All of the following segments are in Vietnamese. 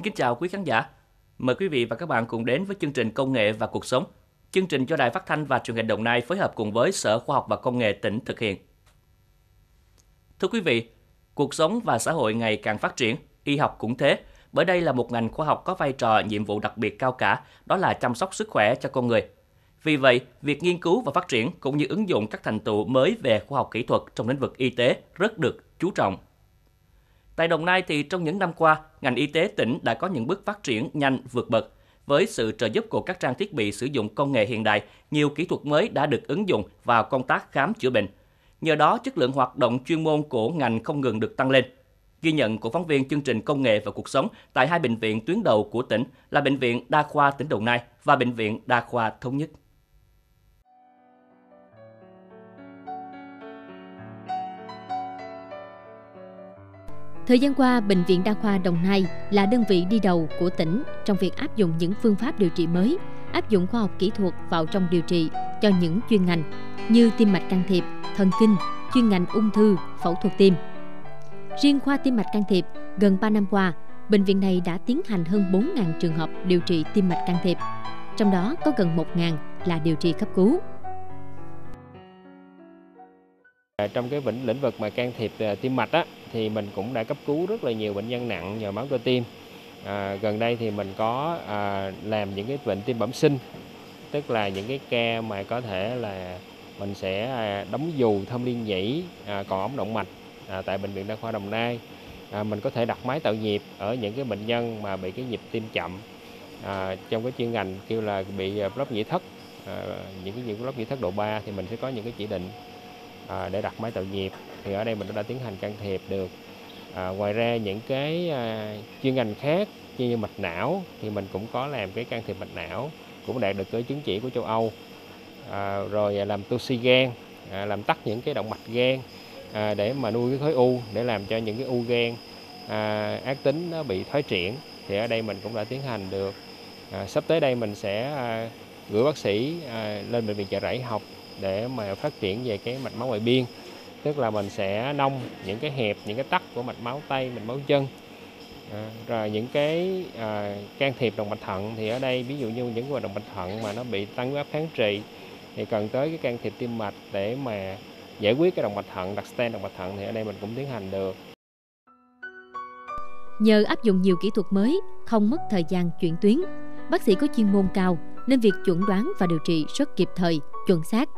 Xin kính chào quý khán giả. Mời quý vị và các bạn cùng đến với chương trình Công nghệ và cuộc sống. Chương trình do Đài Phát thanh và Truyền hình Đồng Nai phối hợp cùng với Sở Khoa học và Công nghệ tỉnh thực hiện. Thưa quý vị, cuộc sống và xã hội ngày càng phát triển, y học cũng thế, bởi đây là một ngành khoa học có vai trò nhiệm vụ đặc biệt cao cả, đó là chăm sóc sức khỏe cho con người. Vì vậy, việc nghiên cứu và phát triển cũng như ứng dụng các thành tựu mới về khoa học kỹ thuật trong lĩnh vực y tế rất được chú trọng. Tại Đồng Nai thì trong những năm qua, ngành y tế tỉnh đã có những bước phát triển nhanh vượt bậc. Với sự trợ giúp của các trang thiết bị sử dụng công nghệ hiện đại, nhiều kỹ thuật mới đã được ứng dụng vào công tác khám chữa bệnh. Nhờ đó, chất lượng hoạt động chuyên môn của ngành không ngừng được tăng lên. Ghi nhận của phóng viên chương trình Công nghệ và cuộc sống tại hai bệnh viện tuyến đầu của tỉnh là Bệnh viện Đa khoa tỉnh Đồng Nai và Bệnh viện Đa khoa Thống nhất. Thời gian qua, Bệnh viện Đa khoa Đồng Nai là đơn vị đi đầu của tỉnh trong việc áp dụng những phương pháp điều trị mới, áp dụng khoa học kỹ thuật vào trong điều trị cho những chuyên ngành như tim mạch can thiệp, thần kinh, chuyên ngành ung thư, phẫu thuật tim. Riêng khoa tim mạch can thiệp, gần 3 năm qua, bệnh viện này đã tiến hành hơn 4.000 trường hợp điều trị tim mạch can thiệp, trong đó có gần 1.000 là điều trị cấp cứu. Trong cái lĩnh lĩnh vực mà can thiệp à, tim mạch á, thì mình cũng đã cấp cứu rất là nhiều bệnh nhân nặng nhờ máu cơ tim. À, gần đây thì mình có à, làm những cái bệnh tim bẩm sinh, tức là những cái ca mà có thể là mình sẽ à, đóng dù thâm liên nhĩ, à, còn ống động mạch à, tại bệnh viện đa khoa Đồng Nai. À, mình có thể đặt máy tạo nhịp ở những cái bệnh nhân mà bị cái nhịp tim chậm à, trong cái chuyên ngành kêu là bị à, block nhĩ thất à, những cái những block nhĩ thất độ 3 thì mình sẽ có những cái chỉ định à, để đặt máy tạo nhịp thì ở đây mình đã tiến hành can thiệp được. À, ngoài ra những cái à, chuyên ngành khác như mạch não thì mình cũng có làm cái can thiệp mạch não cũng đạt được cái chứng chỉ của châu Âu. À, rồi làm toxi gan à, làm tắt những cái động mạch gan à, để mà nuôi cái khối u để làm cho những cái u gan à, ác tính nó bị thoái triển. Thì ở đây mình cũng đã tiến hành được. À, sắp tới đây mình sẽ à, gửi bác sĩ à, lên bệnh viện chợ rẫy học để mà phát triển về cái mạch máu ngoại biên. Tức là mình sẽ nông những cái hẹp những cái tắc của mạch máu tay mạch máu chân. À, rồi những cái à, can thiệp động mạch thận thì ở đây ví dụ như những cái động mạch thận mà nó bị tăng huyết áp kháng trị thì cần tới cái can thiệp tim mạch để mà giải quyết cái động mạch thận đặt stent động mạch thận thì ở đây mình cũng tiến hành được. Nhờ áp dụng nhiều kỹ thuật mới, không mất thời gian chuyển tuyến, bác sĩ có chuyên môn cao nên việc chuẩn đoán và điều trị rất kịp thời, chuẩn xác.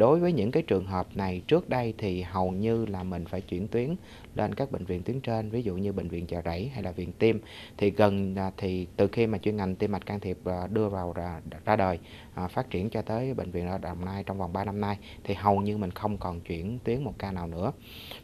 Đối với những cái trường hợp này trước đây thì hầu như là mình phải chuyển tuyến lên các bệnh viện tuyến trên, ví dụ như bệnh viện Chợ Rẫy hay là viện Tim thì gần à, thì từ khi mà chuyên ngành tim mạch can thiệp à, đưa vào ra, ra đời à, phát triển cho tới bệnh viện ở Đồng Nai trong vòng 3 năm nay thì hầu như mình không còn chuyển tuyến một ca nào nữa.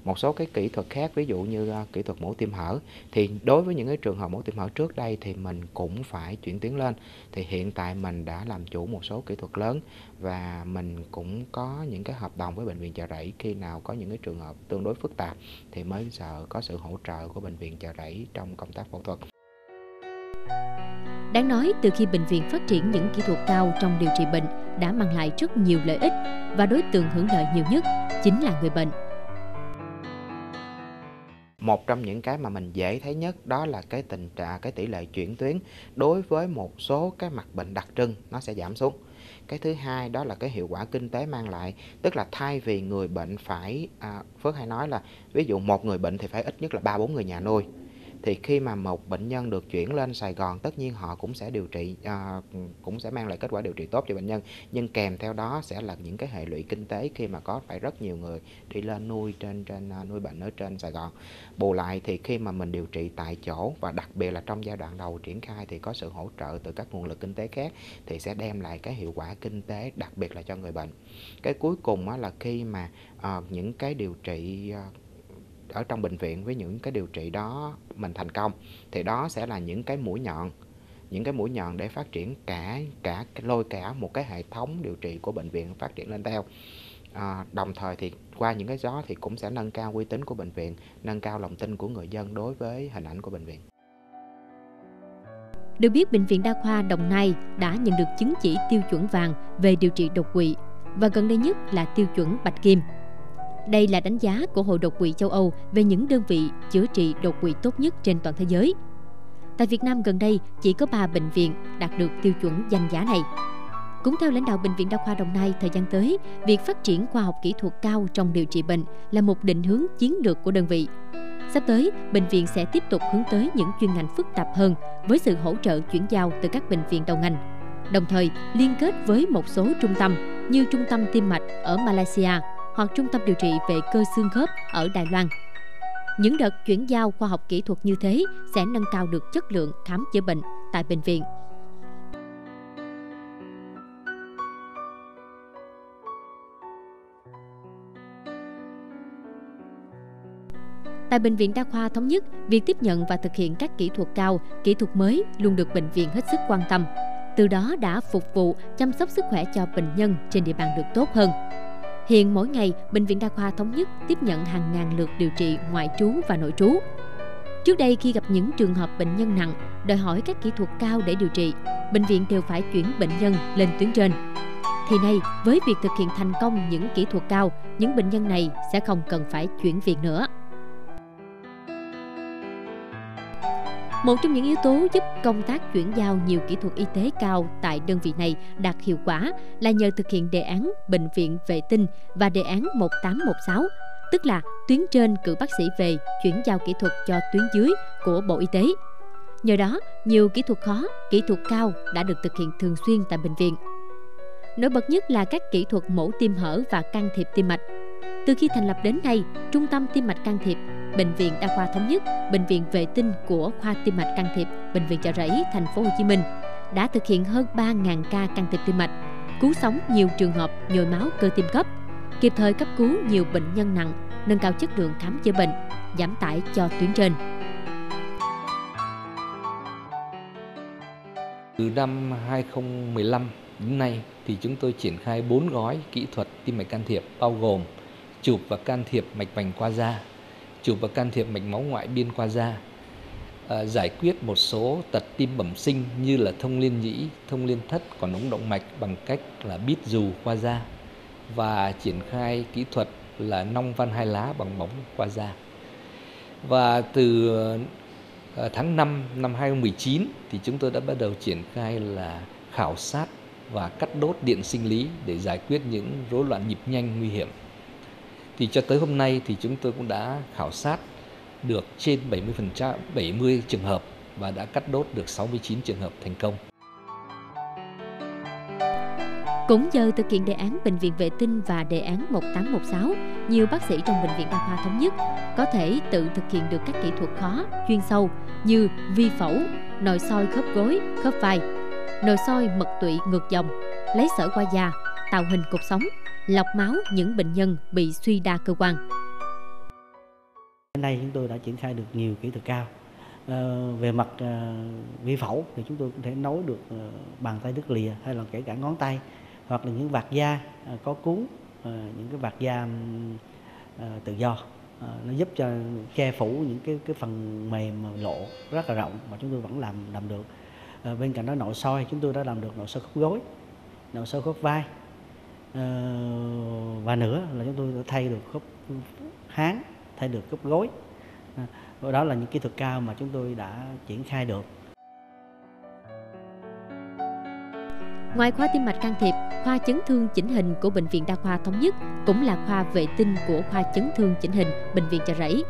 Một số cái kỹ thuật khác ví dụ như à, kỹ thuật mổ tim hở thì đối với những cái trường hợp mổ tim hở trước đây thì mình cũng phải chuyển tuyến lên. Thì hiện tại mình đã làm chủ một số kỹ thuật lớn và mình cũng có những cái hợp đồng với bệnh viện Chợ Rẫy khi nào có những cái trường hợp tương đối phức tạp thì mới sợ có sự hỗ trợ của bệnh viện Chợ Rẫy trong công tác phẫu thuật. Đáng nói, từ khi bệnh viện phát triển những kỹ thuật cao trong điều trị bệnh đã mang lại rất nhiều lợi ích và đối tượng hưởng lợi nhiều nhất chính là người bệnh. Một trong những cái mà mình dễ thấy nhất đó là cái tình trạng cái tỷ lệ chuyển tuyến đối với một số cái mặt bệnh đặc trưng nó sẽ giảm xuống cái thứ hai đó là cái hiệu quả kinh tế mang lại tức là thay vì người bệnh phải à, phước hay nói là ví dụ một người bệnh thì phải ít nhất là ba bốn người nhà nuôi thì khi mà một bệnh nhân được chuyển lên Sài Gòn tất nhiên họ cũng sẽ điều trị uh, cũng sẽ mang lại kết quả điều trị tốt cho bệnh nhân. Nhưng kèm theo đó sẽ là những cái hệ lụy kinh tế khi mà có phải rất nhiều người đi lên nuôi trên trên uh, nuôi bệnh ở trên Sài Gòn. Bù lại thì khi mà mình điều trị tại chỗ và đặc biệt là trong giai đoạn đầu triển khai thì có sự hỗ trợ từ các nguồn lực kinh tế khác thì sẽ đem lại cái hiệu quả kinh tế đặc biệt là cho người bệnh. Cái cuối cùng á, là khi mà uh, những cái điều trị uh, ở trong bệnh viện với những cái điều trị đó mình thành công thì đó sẽ là những cái mũi nhọn những cái mũi nhọn để phát triển cả cả lôi cả một cái hệ thống điều trị của bệnh viện phát triển lên theo. À, đồng thời thì qua những cái đó thì cũng sẽ nâng cao uy tín của bệnh viện nâng cao lòng tin của người dân đối với hình ảnh của bệnh viện. Được biết Bệnh viện Đa khoa Đồng Nai đã nhận được chứng chỉ tiêu chuẩn vàng về điều trị đột quỵ và gần đây nhất là tiêu chuẩn Bạch Kim đây là đánh giá của Hội đột quỵ châu Âu về những đơn vị chữa trị đột quỵ tốt nhất trên toàn thế giới. Tại Việt Nam gần đây, chỉ có 3 bệnh viện đạt được tiêu chuẩn danh giá này. Cũng theo lãnh đạo Bệnh viện Đa khoa Đồng Nai, thời gian tới, việc phát triển khoa học kỹ thuật cao trong điều trị bệnh là một định hướng chiến lược của đơn vị. Sắp tới, bệnh viện sẽ tiếp tục hướng tới những chuyên ngành phức tạp hơn với sự hỗ trợ chuyển giao từ các bệnh viện đầu ngành. Đồng thời, liên kết với một số trung tâm như Trung tâm Tim mạch ở Malaysia hoặc Trung tâm điều trị về cơ xương khớp ở Đài Loan. Những đợt chuyển giao khoa học kỹ thuật như thế sẽ nâng cao được chất lượng khám chữa bệnh tại bệnh viện. Tại Bệnh viện Đa khoa Thống nhất, việc tiếp nhận và thực hiện các kỹ thuật cao, kỹ thuật mới luôn được bệnh viện hết sức quan tâm. Từ đó đã phục vụ chăm sóc sức khỏe cho bệnh nhân trên địa bàn được tốt hơn. Hiện mỗi ngày, Bệnh viện Đa khoa Thống nhất tiếp nhận hàng ngàn lượt điều trị ngoại trú và nội trú. Trước đây khi gặp những trường hợp bệnh nhân nặng, đòi hỏi các kỹ thuật cao để điều trị, bệnh viện đều phải chuyển bệnh nhân lên tuyến trên. Thì nay, với việc thực hiện thành công những kỹ thuật cao, những bệnh nhân này sẽ không cần phải chuyển viện nữa. Một trong những yếu tố giúp công tác chuyển giao nhiều kỹ thuật y tế cao tại đơn vị này đạt hiệu quả là nhờ thực hiện đề án bệnh viện vệ tinh và đề án 1816, tức là tuyến trên cử bác sĩ về chuyển giao kỹ thuật cho tuyến dưới của Bộ Y tế. Nhờ đó, nhiều kỹ thuật khó, kỹ thuật cao đã được thực hiện thường xuyên tại bệnh viện. Nổi bật nhất là các kỹ thuật mổ tim hở và can thiệp tim mạch. Từ khi thành lập đến nay, Trung tâm Tim mạch can thiệp Bệnh viện Đa khoa Thống nhất, Bệnh viện Vệ tinh của khoa tim mạch can thiệp, Bệnh viện Chợ Rẫy, thành phố Hồ Chí Minh đã thực hiện hơn 3.000 ca can thiệp tim mạch, cứu sống nhiều trường hợp nhồi máu cơ tim cấp, kịp thời cấp cứu nhiều bệnh nhân nặng, nâng cao chất lượng khám chữa bệnh, giảm tải cho tuyến trên. Từ năm 2015 đến nay thì chúng tôi triển khai 4 gói kỹ thuật tim mạch can thiệp bao gồm chụp và can thiệp mạch vành qua da, chụp và can thiệp mạch máu ngoại biên qua da, à, giải quyết một số tật tim bẩm sinh như là thông liên nhĩ, thông liên thất, còn ống động mạch bằng cách là bít dù qua da và triển khai kỹ thuật là nong van hai lá bằng bóng qua da. Và từ à, tháng 5 năm 2019 thì chúng tôi đã bắt đầu triển khai là khảo sát và cắt đốt điện sinh lý để giải quyết những rối loạn nhịp nhanh nguy hiểm thì cho tới hôm nay thì chúng tôi cũng đã khảo sát được trên 70% 70 trường hợp và đã cắt đốt được 69 trường hợp thành công. Cũng nhờ thực hiện đề án bệnh viện vệ tinh và đề án 1816, nhiều bác sĩ trong bệnh viện đa khoa thống nhất có thể tự thực hiện được các kỹ thuật khó, chuyên sâu như vi phẫu, nội soi khớp gối, khớp vai, nội soi mật tụy ngược dòng, lấy sỏi qua da, tạo hình cột sống, lọc máu những bệnh nhân bị suy đa cơ quan. Hôm nay chúng tôi đã triển khai được nhiều kỹ thuật cao. À, về mặt à, vi phẫu thì chúng tôi có thể nối được à, bàn tay đứt lìa hay là kể cả ngón tay hoặc là những vạt da à, có cuốn à, những cái vạt da à, tự do à, nó giúp cho che phủ những cái cái phần mềm lộ rất là rộng mà chúng tôi vẫn làm làm được à, bên cạnh đó nội soi chúng tôi đã làm được nội soi khớp gối nội soi khớp vai Ờ, và nữa là chúng tôi đã thay được khớp háng thay được khớp gối. À, đó là những kỹ thuật cao mà chúng tôi đã triển khai được. Ngoài khoa tim mạch can thiệp, khoa chấn thương chỉnh hình của Bệnh viện Đa khoa Thống nhất cũng là khoa vệ tinh của khoa chấn thương chỉnh hình Bệnh viện Chợ Rẫy.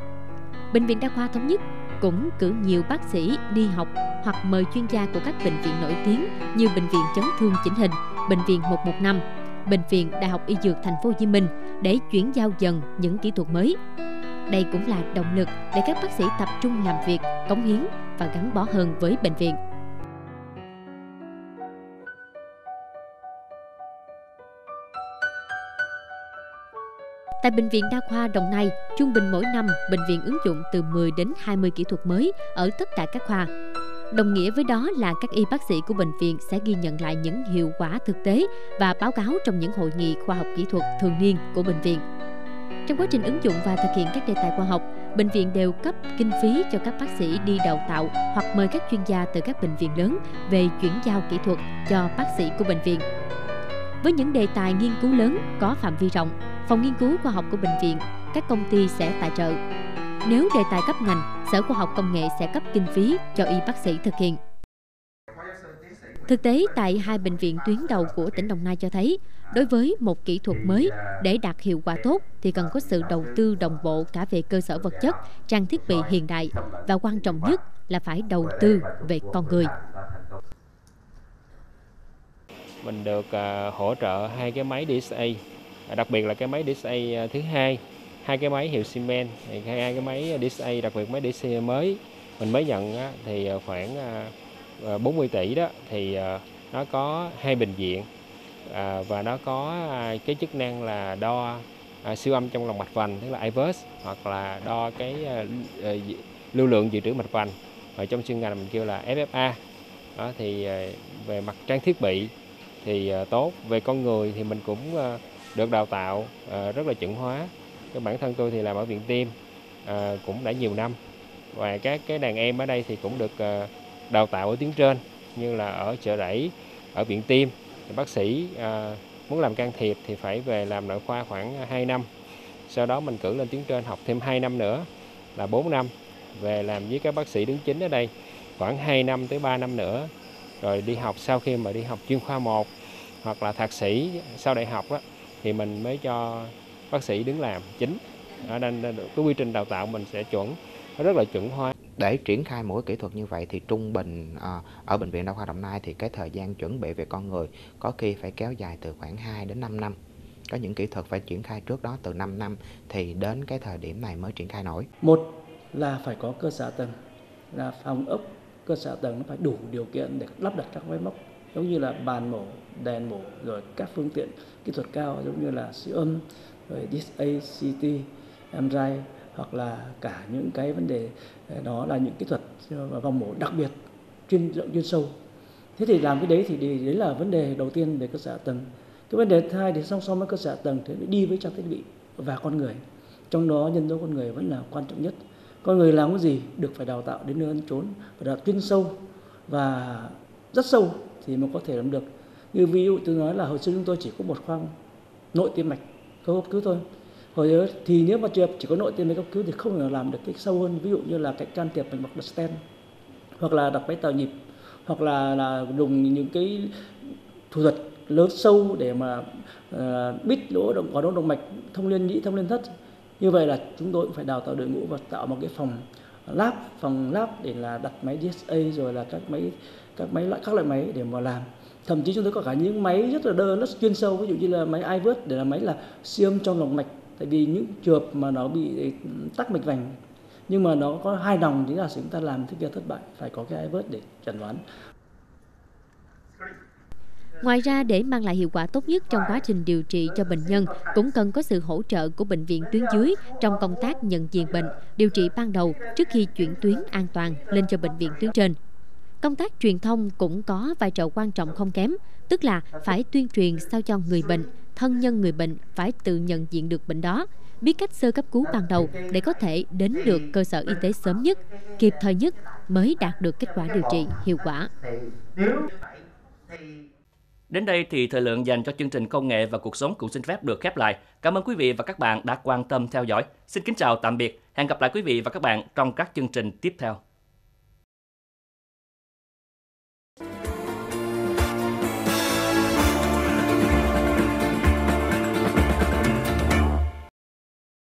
Bệnh viện Đa khoa Thống nhất cũng cử nhiều bác sĩ đi học hoặc mời chuyên gia của các bệnh viện nổi tiếng như Bệnh viện Chấn thương chỉnh hình, Bệnh viện 115, Bệnh viện Đại học Y Dược Thành phố Hồ Chí Minh để chuyển giao dần những kỹ thuật mới. Đây cũng là động lực để các bác sĩ tập trung làm việc, cống hiến và gắn bó hơn với bệnh viện. Tại Bệnh viện Đa khoa Đồng Nai, trung bình mỗi năm, bệnh viện ứng dụng từ 10 đến 20 kỹ thuật mới ở tất cả các khoa. Đồng nghĩa với đó là các y bác sĩ của bệnh viện sẽ ghi nhận lại những hiệu quả thực tế và báo cáo trong những hội nghị khoa học kỹ thuật thường niên của bệnh viện. Trong quá trình ứng dụng và thực hiện các đề tài khoa học, bệnh viện đều cấp kinh phí cho các bác sĩ đi đào tạo hoặc mời các chuyên gia từ các bệnh viện lớn về chuyển giao kỹ thuật cho bác sĩ của bệnh viện. Với những đề tài nghiên cứu lớn có phạm vi rộng, phòng nghiên cứu khoa học của bệnh viện, các công ty sẽ tài trợ nếu đề tài cấp ngành Sở Khoa học Công nghệ sẽ cấp kinh phí cho y bác sĩ thực hiện. Thực tế tại hai bệnh viện tuyến đầu của tỉnh Đồng Nai cho thấy, đối với một kỹ thuật mới để đạt hiệu quả tốt thì cần có sự đầu tư đồng bộ cả về cơ sở vật chất, trang thiết bị hiện đại và quan trọng nhất là phải đầu tư về con người. Mình được à, hỗ trợ hai cái máy DSA, đặc biệt là cái máy DSA à, thứ hai, hai cái máy hiệu Siemens, hai cái máy DSA, đặc biệt máy DCA mới mình mới nhận thì ờ, khoảng ờ, ờ, 40 tỷ đó thì nó có hai bệnh viện à, và nó có à, cái chức năng là đo à, siêu âm trong lòng mạch vành tức là IVUS hoặc là đo cái à, à, lưu lượng dự trữ mạch vành. Ở trong chuyên ngành mình kêu là FFA đó thì à, về mặt trang thiết bị thì à, tốt về con người thì mình cũng à, được đào tạo à, rất là chuẩn hóa cái bản thân tôi thì làm ở viện tim à, cũng đã nhiều năm. Và các cái đàn em ở đây thì cũng được à, đào tạo ở tuyến trên như là ở chợ rẫy ở viện tim. Bác sĩ à, muốn làm can thiệp thì phải về làm nội khoa khoảng 2 năm. Sau đó mình cử lên tuyến trên học thêm 2 năm nữa là 4 năm. Về làm với các bác sĩ đứng chính ở đây khoảng 2 năm tới 3 năm nữa. Rồi đi học sau khi mà đi học chuyên khoa 1 hoặc là thạc sĩ sau đại học đó, thì mình mới cho bác sĩ đứng làm chính ở nên cái quy trình đào tạo mình sẽ chuẩn rất là chuẩn hóa để triển khai mỗi kỹ thuật như vậy thì trung bình à, ở bệnh viện đa khoa Đồng Nai thì cái thời gian chuẩn bị về con người có khi phải kéo dài từ khoảng 2 đến 5 năm. Có những kỹ thuật phải triển khai trước đó từ 5 năm thì đến cái thời điểm này mới triển khai nổi. Một là phải có cơ sở tầng là phòng ốc cơ sở tầng nó phải đủ điều kiện để lắp đặt các máy móc giống như là bàn mổ, đèn mổ rồi các phương tiện kỹ thuật cao giống như là siêu âm rồi DACT, MRI hoặc là cả những cái vấn đề ờ, đó là những kỹ thuật ờ, và vòng mổ đặc biệt chuyên rộng chuyên sâu. Thế thì làm cái đấy thì đấy là vấn đề đầu tiên về cơ sở tầng. Cái vấn đề thứ hai thì song song với cơ sở tầng thì đi với trang thiết bị và con người. Trong đó nhân tố con người vẫn là quan trọng nhất. Con người làm cái gì được phải đào tạo đến nơi ăn trốn và đào chuyên sâu và rất sâu thì mới có thể làm được. Như ví dụ tôi nói là hồi xưa chúng tôi chỉ có một khoang nội tim mạch cơ cấp cứu thôi. Hồi đó thì nếu mà trường chỉ có nội tiêm mới cấp cứu thì không thể làm được cái sâu hơn. Ví dụ như là cái can thiệp mạch mạch stent hoặc là đặt máy tạo nhịp hoặc là là dùng những cái thủ thuật lớn sâu để mà uh, bít lỗ động có động mạch thông liên nhĩ thông liên thất. Như vậy là chúng tôi cũng phải đào tạo đội ngũ và tạo một cái phòng lab phòng lab để là đặt máy DSA rồi là các máy các máy loại các loại máy để mà làm thậm chí chúng tôi có cả những máy rất là đơn rất chuyên sâu ví dụ như là máy iVert để là máy là siêu âm trong lòng mạch tại vì những trường hợp mà nó bị ừ, tắc mạch vành nhưng mà nó có hai nòng thì là chúng ta làm thiết kế thất bại phải có cái ivert để chẩn đoán Ngoài ra, để mang lại hiệu quả tốt nhất trong quá trình điều trị cho bệnh nhân, cũng cần có sự hỗ trợ của bệnh viện tuyến dưới trong công tác nhận diện bệnh, điều trị ban đầu trước khi chuyển tuyến an toàn lên cho bệnh viện tuyến trên. Công tác truyền thông cũng có vai trò quan trọng không kém, tức là phải tuyên truyền sao cho người bệnh thân nhân người bệnh phải tự nhận diện được bệnh đó, biết cách sơ cấp cứu ban đầu để có thể đến được cơ sở y tế sớm nhất, kịp thời nhất mới đạt được kết quả điều trị hiệu quả. Đến đây thì thời lượng dành cho chương trình công nghệ và cuộc sống cũng xin phép được khép lại. Cảm ơn quý vị và các bạn đã quan tâm theo dõi. Xin kính chào tạm biệt. Hẹn gặp lại quý vị và các bạn trong các chương trình tiếp theo.